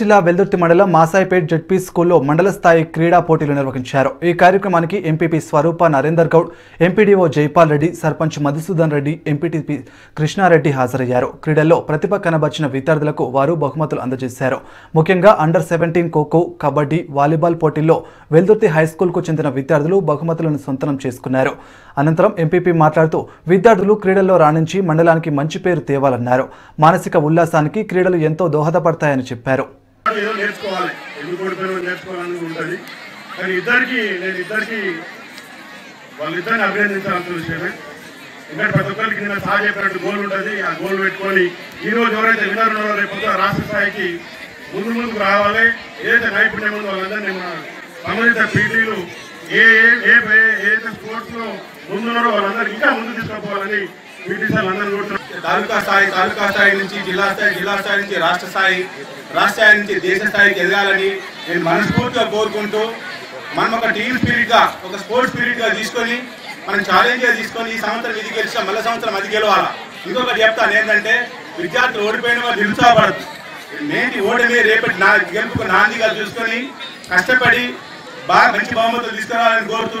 జిల్లా వెల్దుర్తి మండలం మాసాయిపేట్ జడ్పీ స్కూల్లో మండల స్థాయి క్రీడా పోటీలు నిర్వహించారు. ఈ కార్యక్రమానికి MPP Swaroopa Narender Goud MPDO Jaipal Reddy sarpanch Madhusudan Reddy MPTP Krishna Reddy హాజరయ్యారు. క్రీడల్లో ప్రతిభ కనబర్చిన విద్యార్థులకు వారు బహుమతులు అందజేశారు. ముఖ్యంగా under seventeen kho kho kabaddi volleyball పోటీల్లో వెల్దుర్తి హై చెందిన విద్యార్థులు బహుమతులను సొంతనం చేసుకున్నారు. అనంతరం ఎంపీపీ మాట్లాడుతూ విద్యార్థులు క్రీడల్లో రాణించి మండలానికి మంచి పేరు తేవాలన్నారు. మానసిక ఉల్లాసానికి క్రీడలు ఎంతో దోహదపడతాయని చెప్పారు. ఏదో నేర్చుకోవాలి ఎందుకు ఓడిపోయిన నేర్చుకోవాలని ఉంటుంది కానీ ఇద్దరికి నేను ఇద్దరికి వాళ్ళిద్దరిని అభినందించాల్సిన విషయమే ఎందుకంటే ప్రతి ఒక్కరికి నిన్న సార్ చెప్పినట్టు గోల్ ఉంటుంది ఆ గోల్ పెట్టుకొని ఈ రోజు ఎవరైతే విన్నర్ ఉన్నారో రేపు రాష్ట్ర స్థాయికి ముందు ముందుకు రావాలి ఏదైతే నైపుణ్యం ఉందో వాళ్ళందరినీ మన సంబంధిత పీటీలు ఏ ఏ ఏ ఏ- ఏదైతే స్పోర్ట్స్లో ముందున్నారో వాళ్ళందరూ ఇంకా ముందు తీసుకుపోవాలని తాలూకా స్థాయి తాలూకా స్థాయి నుంచి జిల్లా స్థాయి జిల్లా స్థాయి నుంచి రాష్ట్ర స్థాయి రాష్ట్ర స్థాయి నుంచి దేశ స్థాయికి ఎదగాలని నేను మనస్ఫూర్తిగా కోరుకుంటూ మనం ఒక టీమ్ స్పిరిట్గా ఒక స్పోర్ట్స్ స్పిరిట్గా తీసుకొని మనం ఛాలెంజ్గా తీసుకొని ఈ సంవత్సరం ఇది గెలిచాం మళ్ళీ సంవత్సరం అది గెలవాలా? ఇంకొకటి చెప్తాను ఏంటంటే విద్యార్థులు ఓడిపోయిన వాళ్ళు నిరుత్సాహపడదు నేటి ఓడమే రేపటి నా గెలుపుకు నాందిగా చూసుకొని కష్టపడి బాగా మంచి బహుమతులు తీసుకురావాలని కోరుతూ